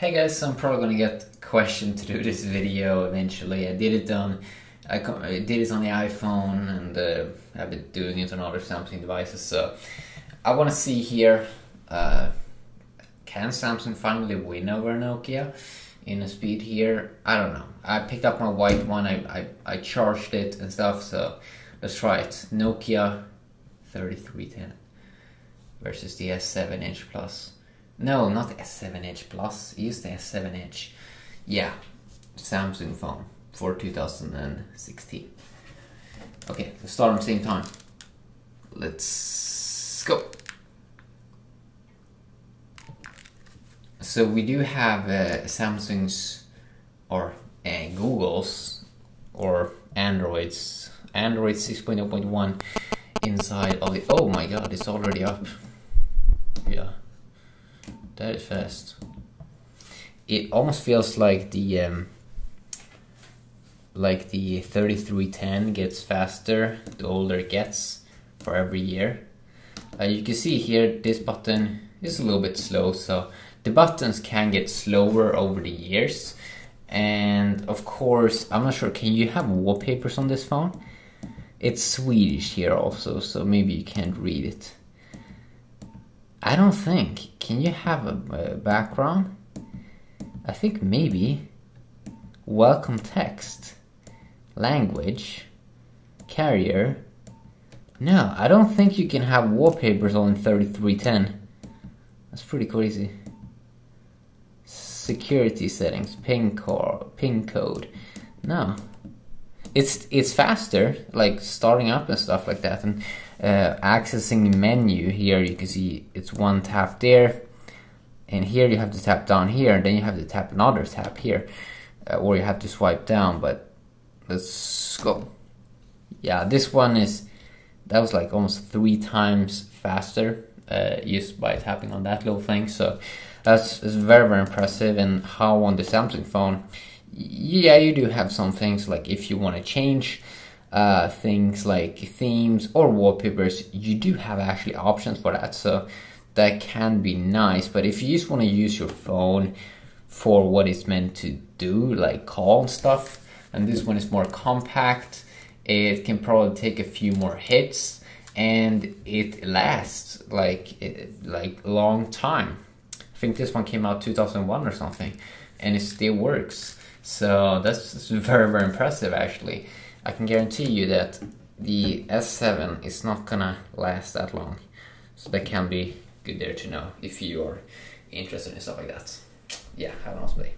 Hey guys, I'm probably gonna get questioned to do this video eventually. I did it on I, did it on the iPhone and uh, I've been doing it on other Samsung devices. So I want to see here, uh, can Samsung finally win over Nokia in a speed here? I don't know. I picked up my white one. I I, I charged it and stuff. So let's try it. Nokia 3310 versus the S7 Edge Plus. No, not the S7 Edge Plus. Use the S7 Edge. Yeah, Samsung phone for 2016. Okay, let's start at the same time. Let's go. So we do have uh, Samsung's or uh, Google's or Android's Android 6.0.1 inside of the. Oh my god, it's already up. Yeah. That is fast. It almost feels like the um, like the 3310 gets faster the older it gets for every year. Uh, you can see here this button is a little bit slow, so the buttons can get slower over the years. And of course, I'm not sure, can you have wallpapers on this phone? It's Swedish here also, so maybe you can't read it. I don't think. Can you have a, a background? I think maybe. Welcome text. Language. Carrier. No, I don't think you can have wallpapers on 3310. That's pretty crazy. Security settings, pin pin code. No. It's it's faster, like starting up and stuff like that, and uh, accessing the menu here. You can see it's one tap there and here you have to tap down here and then you have to tap another tap here uh, or you have to swipe down but let's go. Yeah this one is that was like almost three times faster uh, by tapping on that little thing. So that's, that's very very impressive and how on the Samsung phone yeah you do have some things like if you want to change uh, things like themes or wallpapers, you do have actually options for that. So that can be nice. But if you just want to use your phone for what it's meant to do, like call and stuff, and this one is more compact, it can probably take a few more hits and it lasts like like long time. I think this one came out 2001 or something, and it still works. So that's very very impressive actually. I can guarantee you that the S7 is not gonna last that long. So that can be good there to know if you are interested in stuff like that. Yeah, have an awesome day.